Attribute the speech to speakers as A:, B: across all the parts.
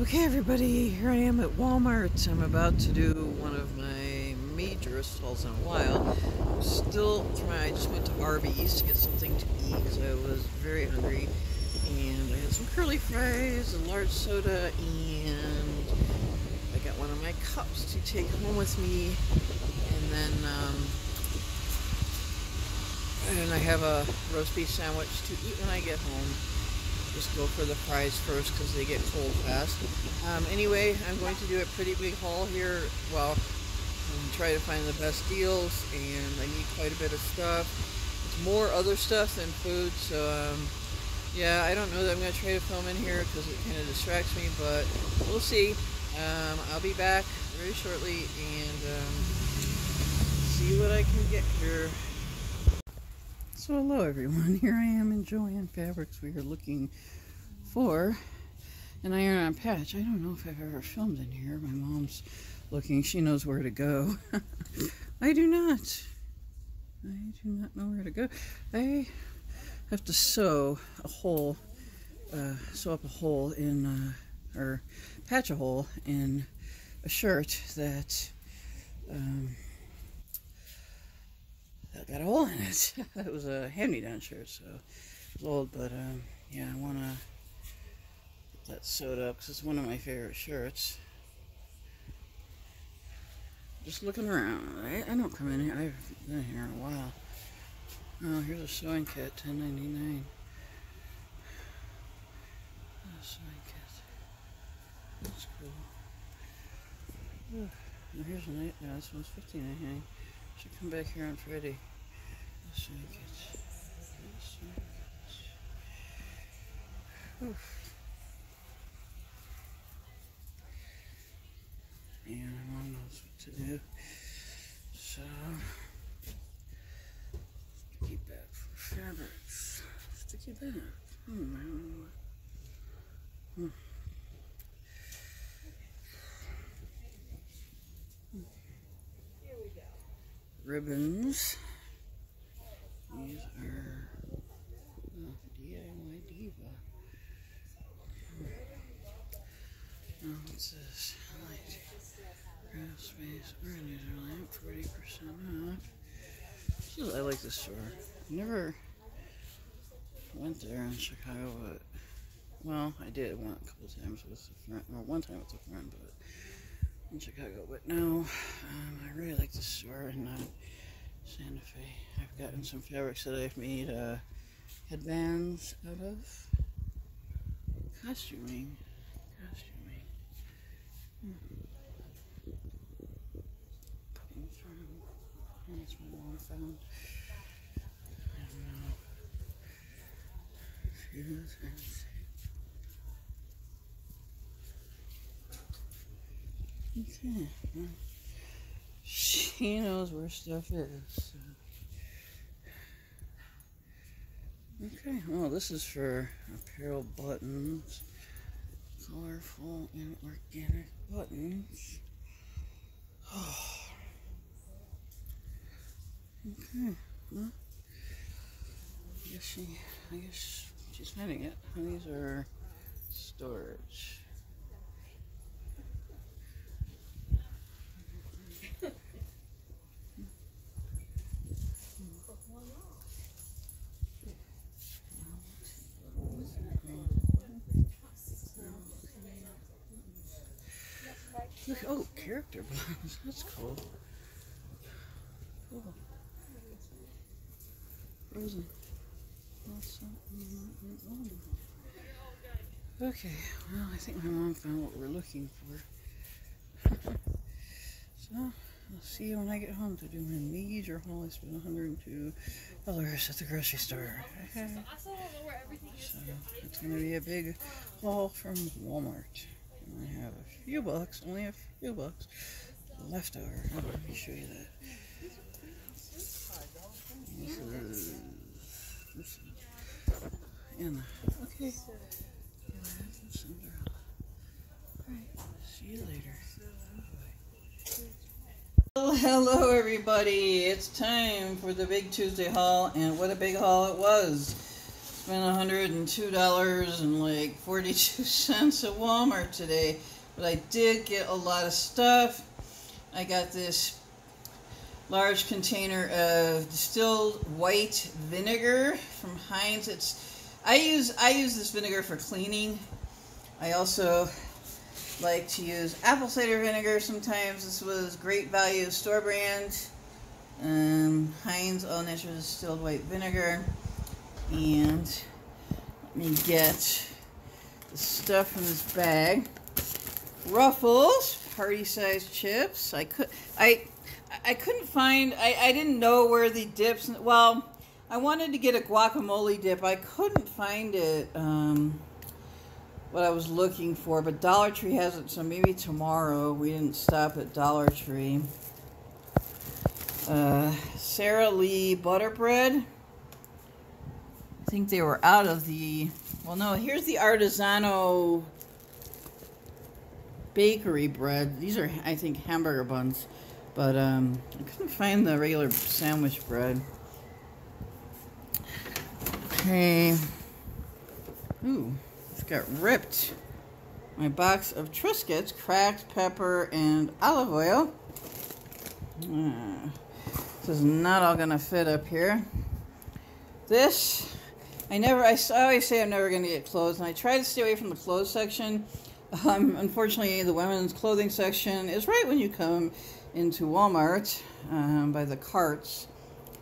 A: Okay, everybody, here I am at Walmart. I'm about to do one of my majorest hauls in a while. I'm still trying. I just went to Arby's to get something to eat because I was very hungry. And I had some curly fries, a large soda, and I got one of my cups to take home with me. And then, um, and I have a roast beef sandwich to eat when I get home just go for the fries first because they get cold fast. Um, anyway, I'm going to do a pretty big haul here. Well, try to find the best deals, and I need quite a bit of stuff. It's more other stuff than food, so um, yeah, I don't know that I'm going to try to film in here because it kind of distracts me, but we'll see. Um, I'll be back very shortly and um, see what I can get here. So hello everyone, here I am in Joann Fabrics. We are looking for an iron-on patch. I don't know if I've ever filmed in here. My mom's looking. She knows where to go. I do not. I do not know where to go. I have to sew a hole, uh, sew up a hole in, uh, or patch a hole in a shirt that um, got a hole in it. it was a hand-me-down shirt, so it was old, but um, yeah, I want to that sewed up because it's one of my favorite shirts. Just looking around. I, I don't come in here. I've been here a while. Oh, here's a sewing kit, ten ninety nine. Sewing kit. That's cool. Oh, here's a night. No, this one's fifteen ninety nine. Should come back here on Friday. And mom knows what to do. So, keep that for fabrics. Sticky back. Hmm, I don't know what. Hmm. Here we go. Ribbons. Oh, DIY Diva. Oh, what's this? Light. Craft space. Lamp, 40% off. I like this store. Never went there in Chicago, but well, I did one a couple times with a friend, or one time with a friend, but in Chicago. But no, um, I really like this store, and uh, Santa Fe. Gotten some fabrics that I've made uh, headbands out of. Costuming. Costuming. Hmm. That's my mom found. I don't know. And Okay. Well, he knows where stuff is. Okay, well, this is for apparel buttons. Colorful and organic buttons. okay, well, I guess she, I guess she's hiding it. These are storage. Oh, character box. That's cool. Cool. Frozen. Okay, well, I think my mom found what we're looking for. so, I'll see you when I get home to do my major haul. I spent $102 at the grocery store. so, it's going to be a big haul from Walmart. I have a few bucks, only a few bucks left over. Oh, let me show you that. This is, Anna. Okay. Alright, see you later. Well, hello everybody. It's time for the big Tuesday haul, and what a big haul it was. spent $102 and like 42 cents at Walmart today, but I did get a lot of stuff. I got this large container of distilled white vinegar from Heinz. It's I use I use this vinegar for cleaning. I also like to use apple cider vinegar sometimes. This was great value store brand. Um, Heinz all natural distilled white vinegar. And let me get the stuff from this bag. Ruffles, party size chips. I could I I couldn't find I, I didn't know where the dips well I wanted to get a guacamole dip. I couldn't find it um, what I was looking for, but Dollar Tree has it, so maybe tomorrow. We didn't stop at Dollar Tree. Uh, Lee butter bread. I think they were out of the. Well, no, here's the Artesano bakery bread. These are, I think, hamburger buns. But um, I couldn't find the regular sandwich bread. Okay. Ooh, it's got ripped. My box of Triscuits, cracked pepper and olive oil. Uh, this is not all gonna fit up here. This, I never, I always say I'm never gonna get clothes, and I try to stay away from the clothes section. Um, unfortunately, the women's clothing section is right when you come into Walmart um, by the carts.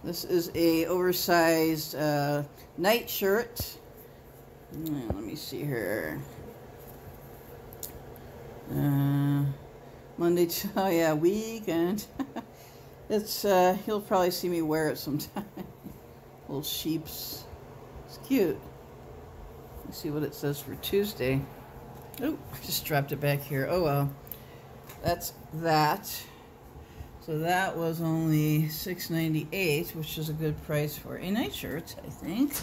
A: This is a oversized uh, night shirt. let me see here. Uh, Monday, oh yeah, weekend. it's uh, you'll probably see me wear it sometime. Little sheeps. It's cute. Let's see what it says for Tuesday. Oh, just dropped it back here. Oh well. That's that. So that was only $6.98, which is a good price for a night shirt, I think.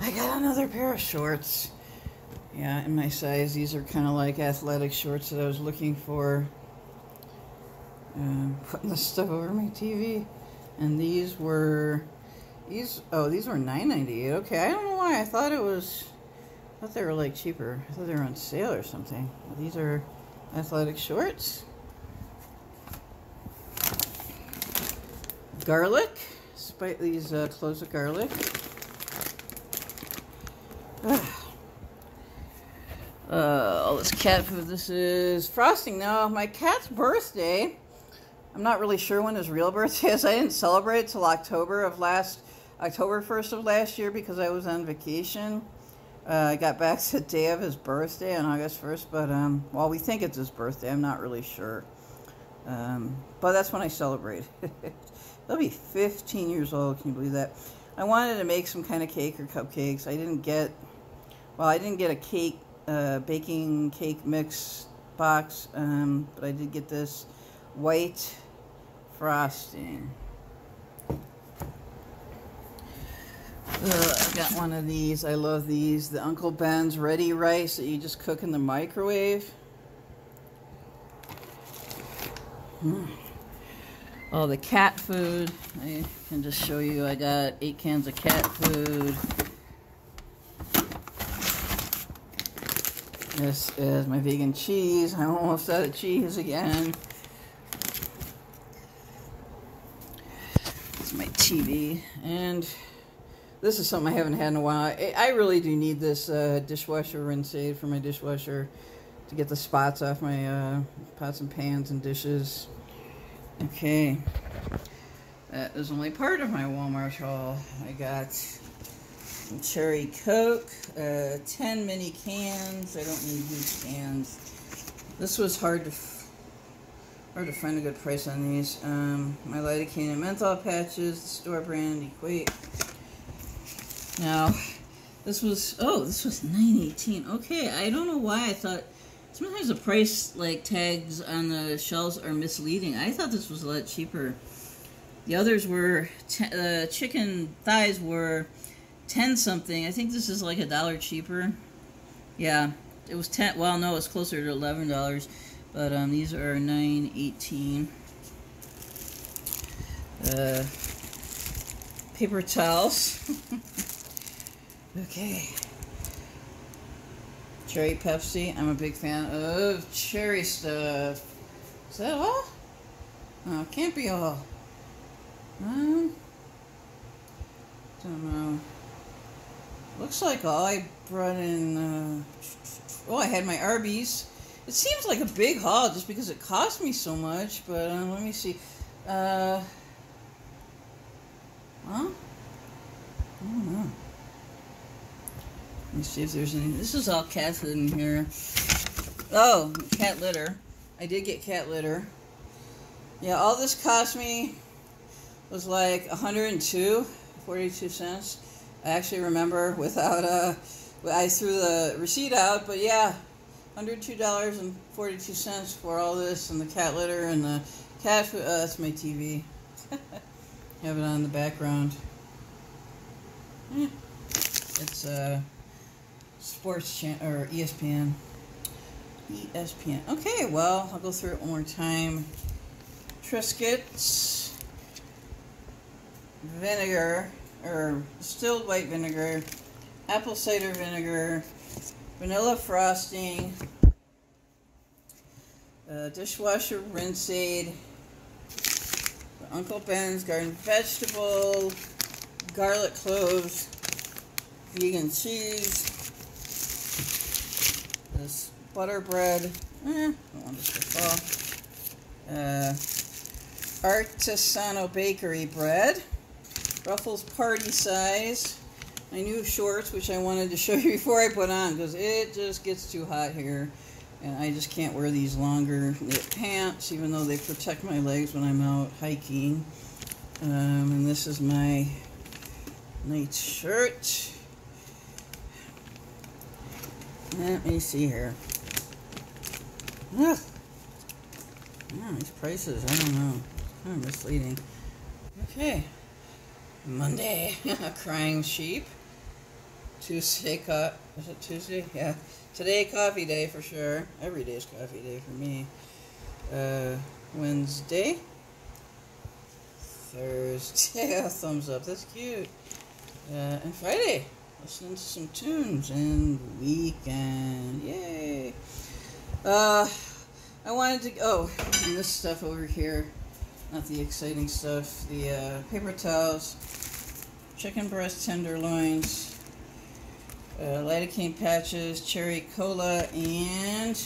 A: I got another pair of shorts. Yeah, in my size, these are kind of like athletic shorts that I was looking for. Uh, putting the stuff over my TV. And these were, these, oh, these were $9.98. Okay, I don't know why. I thought it was, I thought they were like cheaper. I thought they were on sale or something. These are athletic shorts. garlic. Spite these uh, cloves of garlic. Uh, all this cat food. This is frosting. Now, my cat's birthday. I'm not really sure when his real birthday is. I didn't celebrate till October of last October 1st of last year because I was on vacation. Uh, I got back the day of his birthday on August 1st, but um, well, we think it's his birthday. I'm not really sure. Um, but that's when I celebrate. He'll be 15 years old. Can you believe that? I wanted to make some kind of cake or cupcakes. I didn't get, well, I didn't get a cake, uh, baking cake mix box, um, but I did get this white frosting. I got one of these. I love these. The Uncle Ben's Ready Rice that you just cook in the microwave. Mm. Oh, the cat food. I can just show you. I got eight cans of cat food. This is my vegan cheese. I'm almost out of cheese again. It's my TV. And this is something I haven't had in a while. I, really do need this uh, dishwasher rinse aid for my dishwasher to get the spots off my uh, pots and pans and dishes. Okay. That is only part of my Walmart haul. I got cherry coke, uh, 10 mini cans. I don't need these cans. This was hard to hard to find a good price on these. Um, my lidocaine and menthol patches, the store brand Equate. Now, this was oh, this was 9.18. Okay, I don't know why I thought Sometimes the price like tags on the shelves are misleading. I thought this was a lot cheaper. The others were uh, chicken thighs were ten something. I think this is like a dollar cheaper. Yeah, it was ten. Well, no, it's closer to eleven dollars, but um, these are nine eighteen. Uh, paper towels. Okay. Cherry Pepsi. I'm a big fan of cherry stuff. Is that all? Oh, it can't be all. Um, don't know. Looks like all I brought in. Uh, oh, I had my Arby's. It seems like a big haul just because it cost me so much, but uh, let me see. Uh, huh? I don't know. Let me see if there's any. This is all cat food in here. Oh, cat litter. I did get cat litter. Yeah, all this cost me was like 102, 42 cents. I actually remember without uh, I threw the receipt out, but yeah, $102.42 for all this and the cat litter and the cat food. Uh, that's my TV. Have it on the background. Yeah. It's uh, sports channel or ESPN. ESPN. Okay, well, I'll go through it one more time. Triscuits, vinegar, or distilled white vinegar, apple cider vinegar, vanilla frosting, uh, dishwasher rinse aid, Uncle Ben's garden vegetable, garlic cloves, vegan cheese, this butter bread, eh, uh, Artesano Bakery bread. Ruffles Party Size. My new shorts, which I wanted to show you before I put on, because it just gets too hot here. And I just can't wear these longer knit pants, even though they protect my legs when I'm out hiking. Um, and this is my night shirt. Let me see here. Ugh. Yeah, these prices, I don't know. Kind of misleading. Okay. Monday. Crying sheep. Tuesday, is it Tuesday? Yeah. Today, coffee day for sure. Every day is coffee day for me. Uh, Wednesday. Thursday. thumbs up. That's cute. Uh, and Friday. Listening to some tunes. And weekend. Yay. Uh, I wanted to. Oh, and this stuff over here not the exciting stuff. The uh, paper towels, chicken breast tenderloins, uh, lidocaine patches, cherry cola, and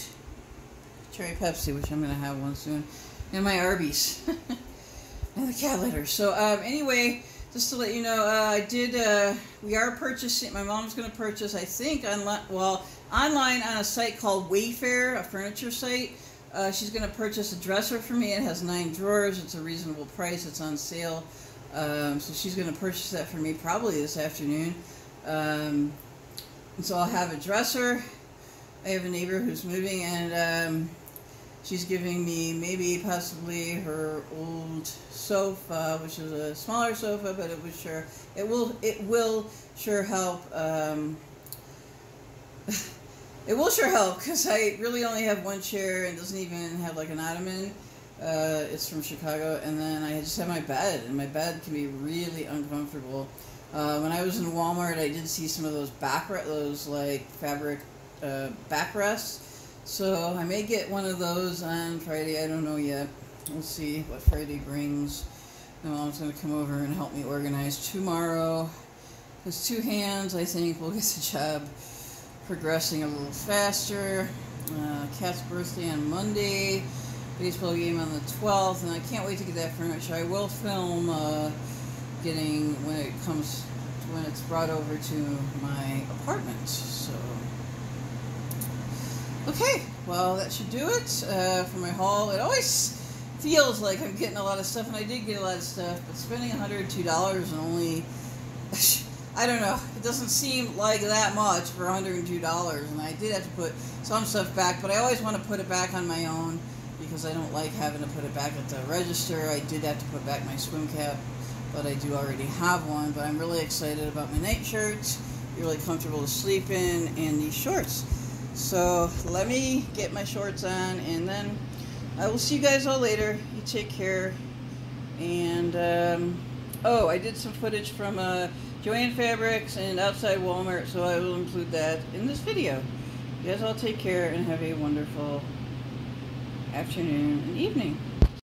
A: cherry Pepsi, which I'm going to have one soon, and my Arby's, and the cat litter. So um, anyway, just to let you know, uh, I did. Uh, we are purchasing. My mom's going to purchase. I think online. Well, online on a site called Wayfair, a furniture site. Uh, she's going to purchase a dresser for me. It has nine drawers. It's a reasonable price. It's on sale. Um, so she's going to purchase that for me probably this afternoon. Um, and so I'll have a dresser. I have a neighbor who's moving and um, she's giving me maybe possibly her old sofa, which is a smaller sofa, but it was sure it will it will sure help um, It will sure help because I really only have one chair and doesn't even have like an ottoman. Uh, it's from Chicago, and then I just have my bed, and my bed can be really uncomfortable. Uh, when I was in Walmart, I did see some of those back those like fabric uh, backrests. So I may get one of those on Friday. I don't know yet. We'll see what Friday brings. My mom's gonna come over and help me organize tomorrow. Because two hands, I think, will get the job progressing a little faster. Uh, cat's birthday on Monday, baseball game on the 12th, and I can't wait to get that furniture. I will film uh, getting when it comes when it's brought over to my apartment. So, okay, well that should do it uh, for my haul. It always feels like I'm getting a lot of stuff, and I did get a lot of stuff, but spending $102 and only I don't know. It doesn't seem like that much for $102, and I did have to put some stuff back, but I always want to put it back on my own because I don't like having to put it back at the register. I did have to put back my swim cap, but I do already have one. But I'm really excited about my night shirts, really comfortable to sleep in, and these shorts. So let me get my shorts on, and then I will see you guys all later. You take care. And, um, oh, I did some footage from. Uh, Fabrics and outside Walmart, so I will include that in this video. You guys all take care and have a wonderful afternoon and evening.